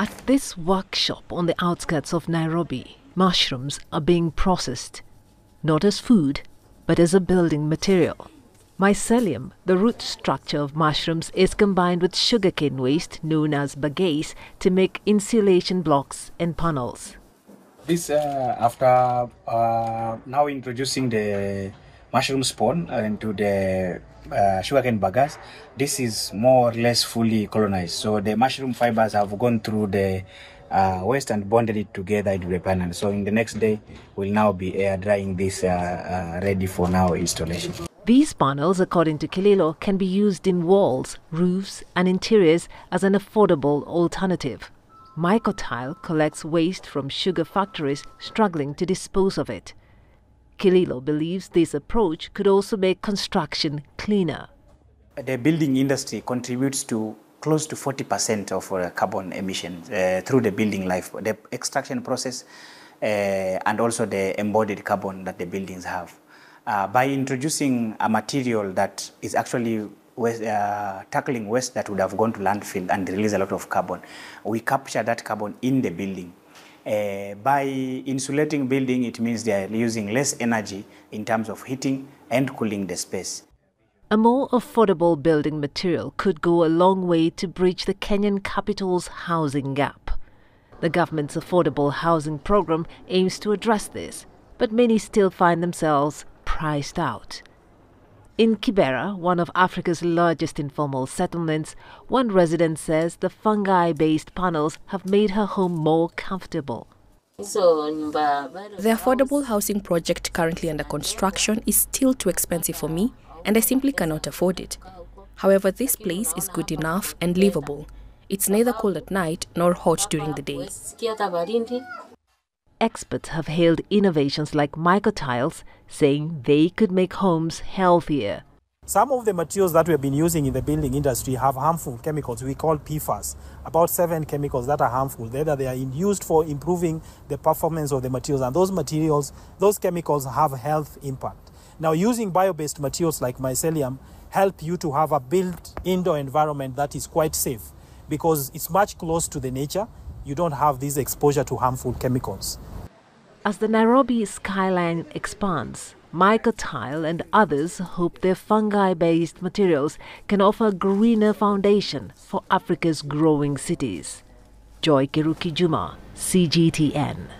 At this workshop on the outskirts of Nairobi, mushrooms are being processed, not as food, but as a building material. Mycelium, the root structure of mushrooms, is combined with sugarcane waste known as bagasse to make insulation blocks and panels. This uh, after uh, now introducing the mushroom spawn into the uh, sugarcane bagasse, this is more or less fully colonized. So the mushroom fibers have gone through the uh, waste and bonded it together into the panel. So in the next day, we'll now be air drying this uh, uh, ready for now installation. These panels, according to Kililo, can be used in walls, roofs, and interiors as an affordable alternative. Mycotile collects waste from sugar factories struggling to dispose of it. Kililo believes this approach could also make construction cleaner. The building industry contributes to close to 40% of uh, carbon emissions uh, through the building life, the extraction process, uh, and also the embodied carbon that the buildings have. Uh, by introducing a material that is actually uh, tackling waste that would have gone to landfill and release a lot of carbon, we capture that carbon in the building. Uh, by insulating building, it means they are using less energy in terms of heating and cooling the space. A more affordable building material could go a long way to bridge the Kenyan capital's housing gap. The government's affordable housing program aims to address this, but many still find themselves priced out. In Kibera, one of Africa's largest informal settlements, one resident says the fungi based panels have made her home more comfortable. The affordable housing project currently under construction is still too expensive for me, and I simply cannot afford it. However, this place is good enough and livable. It's neither cold at night nor hot during the day. Experts have hailed innovations like Mycotiles, saying they could make homes healthier. Some of the materials that we have been using in the building industry have harmful chemicals we call PFAS, about seven chemicals that are harmful. That they are used for improving the performance of the materials, and those materials, those chemicals have health impact. Now, using bio-based materials like mycelium help you to have a built indoor environment that is quite safe because it's much close to the nature. You don't have this exposure to harmful chemicals. As the Nairobi skyline expands, Mycotile and others hope their fungi-based materials can offer a greener foundation for Africa's growing cities. Joy Kiruki Juma, CGTN.